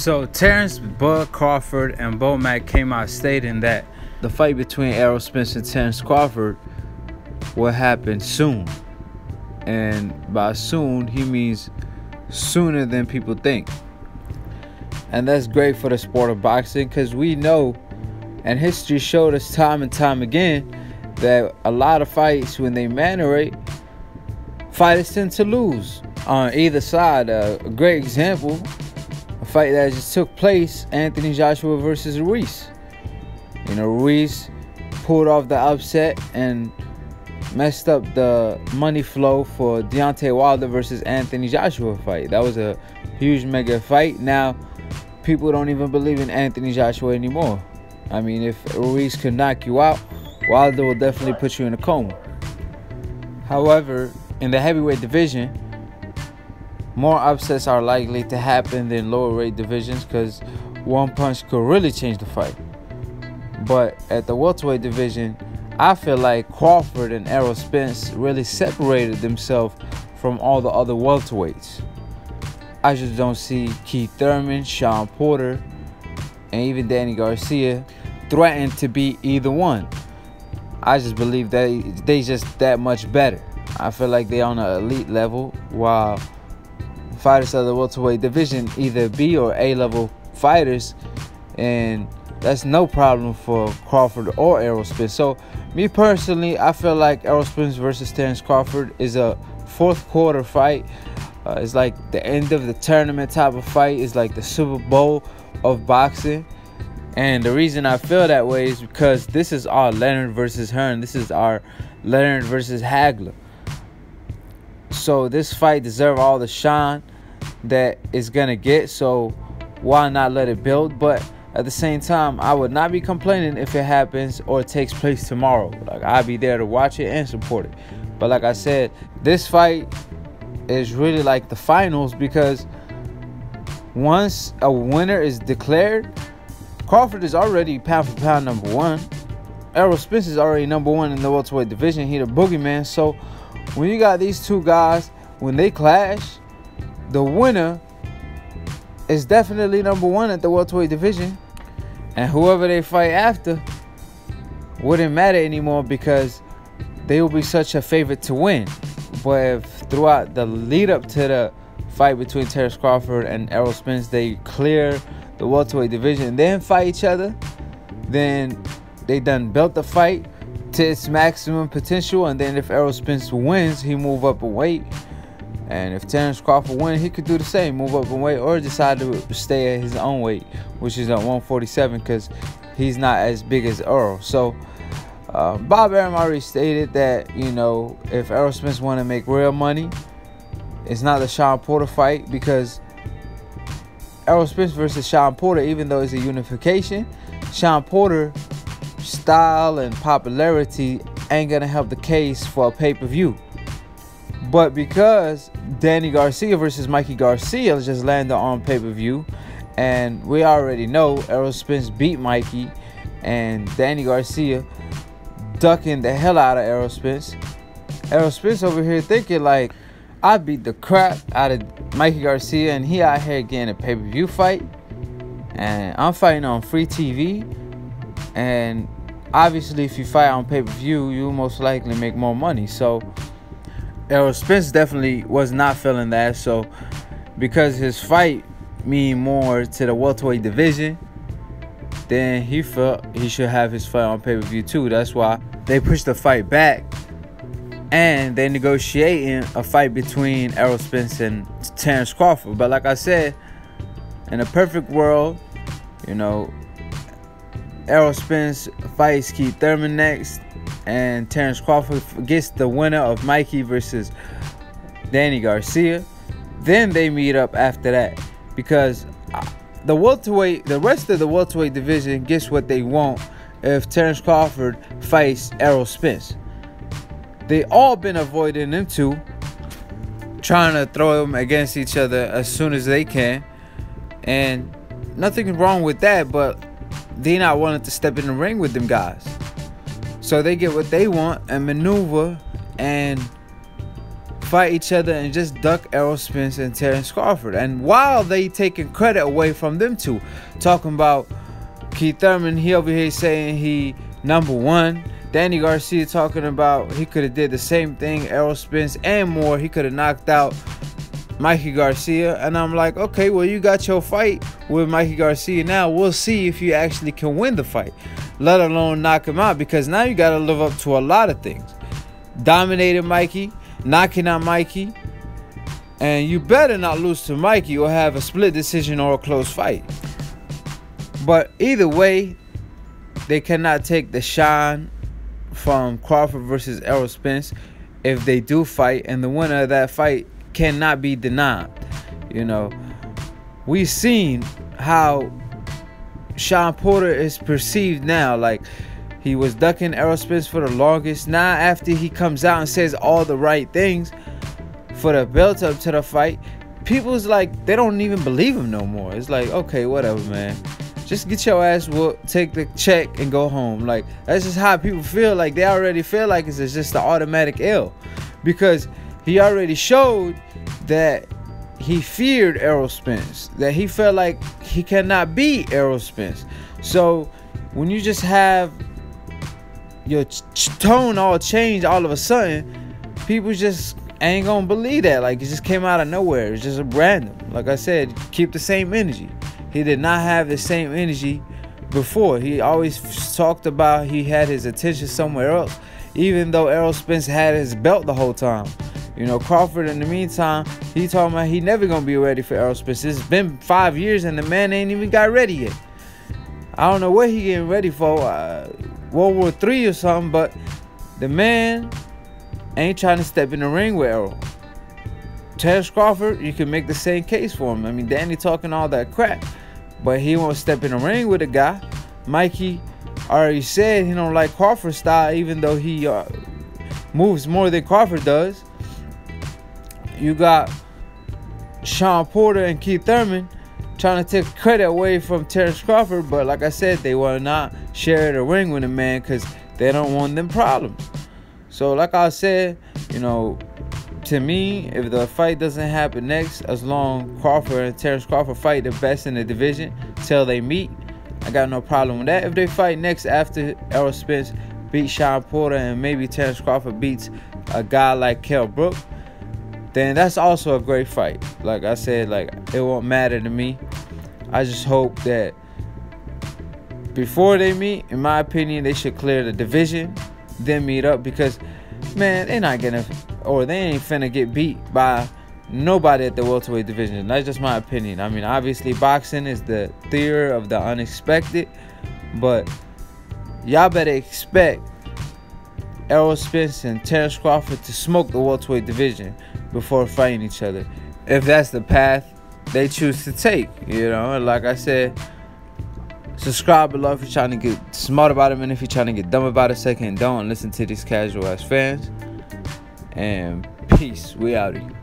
So Terence Bud Crawford and Bo Mack came out stating that the fight between Errol Spence and Terence Crawford will happen soon. And by soon, he means sooner than people think. And that's great for the sport of boxing because we know, and history showed us time and time again, that a lot of fights, when they manerate, fighters tend to lose on either side. A great example, fight that just took place Anthony Joshua versus Ruiz. You know, Ruiz pulled off the upset and messed up the money flow for Deontay Wilder versus Anthony Joshua fight. That was a huge mega fight. Now, people don't even believe in Anthony Joshua anymore. I mean, if Ruiz could knock you out, Wilder will definitely put you in a coma. However, in the heavyweight division, more upsets are likely to happen than lower weight divisions because one punch could really change the fight. But at the welterweight division, I feel like Crawford and Errol Spence really separated themselves from all the other welterweights. I just don't see Keith Thurman, Shawn Porter, and even Danny Garcia threatened to be either one. I just believe that they just that much better. I feel like they're on an elite level while fighters of the welterweight division either B or A level fighters and that's no problem for Crawford or Spence. So me personally, I feel like Spence versus Terence Crawford is a fourth quarter fight. Uh, it's like the end of the tournament type of fight. It's like the Super Bowl of boxing. And the reason I feel that way is because this is our Leonard versus Hearns. This is our Leonard versus Hagler. So this fight deserves all the shine that it's gonna get. So why not let it build? But at the same time, I would not be complaining if it happens or it takes place tomorrow. Like I'd be there to watch it and support it. But like I said, this fight is really like the finals because once a winner is declared, Crawford is already pound for pound number one. Errol Spence is already number one in the welterweight division. He the boogeyman. So when you got these two guys, when they clash, the winner is definitely number one at the welterweight division. And whoever they fight after wouldn't matter anymore because they will be such a favorite to win. But if throughout the lead up to the fight between Terence Crawford and Errol Spence, they clear the welterweight division and then fight each other, then they done built the fight to its maximum potential. And then if Errol Spence wins, he move up a weight and if Terence Crawford wins, he could do the same, move up in weight, or decide to stay at his own weight, which is at 147, because he's not as big as Errol. So uh, Bob Arum already stated that you know if Errol Smith want to make real money, it's not the Shawn Porter fight because Errol Spence versus Shawn Porter, even though it's a unification, Shawn Porter style and popularity ain't gonna help the case for a pay-per-view. But because Danny Garcia versus Mikey Garcia just landed on pay per view, and we already know Errol Spence beat Mikey, and Danny Garcia ducking the hell out of Errol Spence. Errol Spence over here thinking like, I beat the crap out of Mikey Garcia, and he out here getting a pay per view fight, and I'm fighting on free TV, and obviously if you fight on pay per view, you most likely make more money. So Errol Spence definitely was not feeling that. So because his fight mean more to the welterweight division, then he felt he should have his fight on pay-per-view too. That's why they pushed the fight back and they negotiating a fight between Errol Spence and Terence Crawford. But like I said, in a perfect world, you know, Errol Spence fights Keith Thurman next and Terence Crawford gets the winner of Mikey versus Danny Garcia. Then they meet up after that because uh, the welterweight, the rest of the welterweight division gets what they want if Terence Crawford fights Errol Spence. They all been avoiding them two, trying to throw them against each other as soon as they can, and nothing wrong with that. But they not wanting to step in the ring with them guys. So they get what they want and maneuver and fight each other and just duck Errol Spence and Terence Crawford. And while they taking credit away from them two, talking about Keith Thurman, he over here saying he number one. Danny Garcia talking about he could have did the same thing, Errol Spence and more. He could have knocked out Mikey Garcia. And I'm like, okay, well, you got your fight with Mikey Garcia now. We'll see if you actually can win the fight, let alone knock him out, because now you got to live up to a lot of things. Dominated Mikey, knocking out Mikey. And you better not lose to Mikey or have a split decision or a close fight. But either way, they cannot take the shine from Crawford versus Errol Spence if they do fight, and the winner of that fight cannot be denied. You know, we've seen how Shawn Porter is perceived now. Like he was ducking Spence for the longest. Now, after he comes out and says all the right things for the belt up to the fight, people's like they don't even believe him no more. It's like, okay, whatever, man just get your ass whooped, take the check, and go home. Like that's just how people feel. Like they already feel like it's just the automatic L, because he already showed that he feared Errol Spence, that he felt like he cannot beat Errol Spence. So when you just have your tone all change all of a sudden, people just ain't gonna believe that. Like it just came out of nowhere. It's just a random. Like I said, keep the same energy. He did not have the same energy before. He always talked about he had his attention somewhere else, even though Errol Spence had his belt the whole time. You know, Crawford in the meantime, he talking about he never gonna be ready for Errol Spence. It's been five years and the man ain't even got ready yet. I don't know what he getting ready for, uh, World War Three or something, but the man ain't trying to step in the ring with Errol. Terence Crawford, you can make the same case for him. I mean, Danny talking all that crap, but he won't step in the ring with a guy. Mikey already said he don't like Crawford style, even though he uh, moves more than Crawford does. You got Shawn Porter and Keith Thurman trying to take credit away from Terence Crawford, but like I said, they will not share the ring with a man because they don't want them problems. So, like I said, you know, to me, if the fight doesn't happen next, as long Crawford and Terence Crawford fight the best in the division till they meet, I got no problem with that. If they fight next after Errol Spence beats Shawn Porter and maybe Terence Crawford beats a guy like Kell Brook, then that's also a great fight. Like I said, like it won't matter to me. I just hope that before they meet, in my opinion, they should clear the division, then meet up because man, they're not gonna or they ain't finna get beat by nobody at the welterweight division. That's just my opinion. I mean, obviously, boxing is the theory of the unexpected, but y'all better expect Errol Spence and Terence Crawford to smoke the welterweight division before fighting each other. If that's the path they choose to take, you know, like I said, subscribe below if you're trying to get smart about it, and if you're trying to get dumb about it, second, don't listen to these casual ass fans and peace. We out of here.